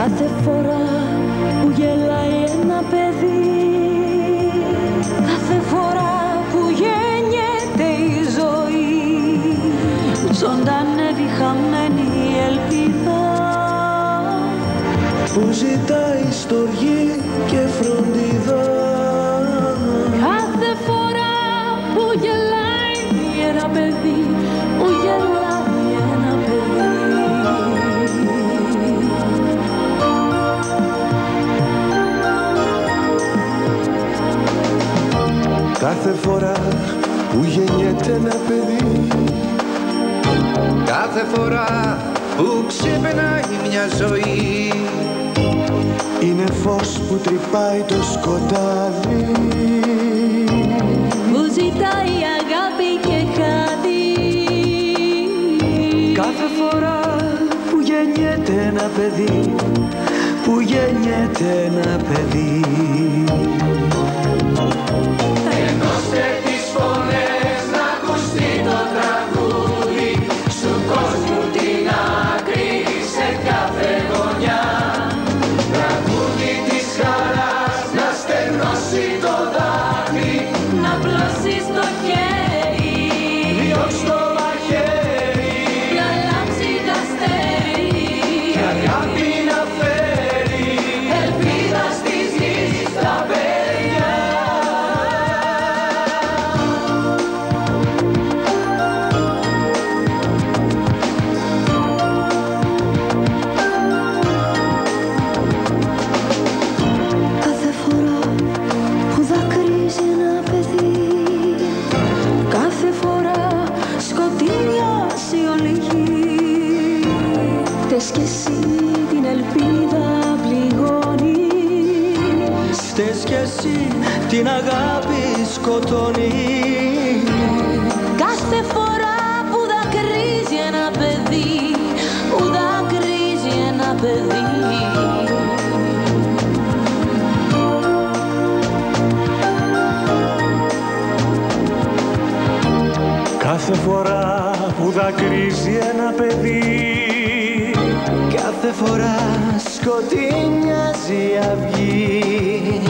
Κάθε φορά που γελάει ένα παιδί Κάθε φορά που γεννιέται η ζωή Ζωντανεύει χαμένη η ελπίδα. Που ζητάει στοργή και φροντίδα Κάθε φορά που γεννιέται ένα παιδί. Κάθε φορά που ξεπερνάει μια ζωή. Είναι φως που τρυπάει το σκοτάδι. Που ζητάει αγάπη και κάτι Κάθε φορά που γεννιέται ένα παιδί. Που γεννιέται ένα παιδί την ελπίδα πληγώνεις. Στες κι εσύ την αγάπη σκοτώνει. Κάθε φορά που δακρύζει ένα παιδί Που δακρύζει ένα παιδί. Κάθε φορά που δακρύζει ένα παιδί Κάθε φορά σκοτεινιάζει η αυγή.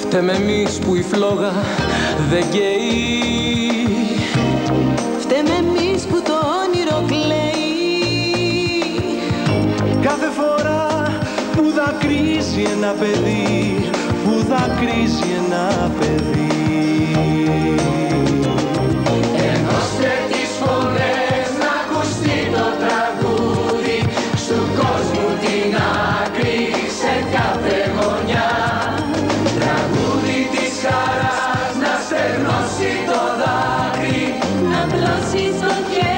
Φταίμε εμείς που η φλόγα δεν καίει. Φταίμε εμείς που το όνειρο κλαίει. Κάθε φορά που δακρύζει ένα παιδί Που δακρύζει ένα παιδί si son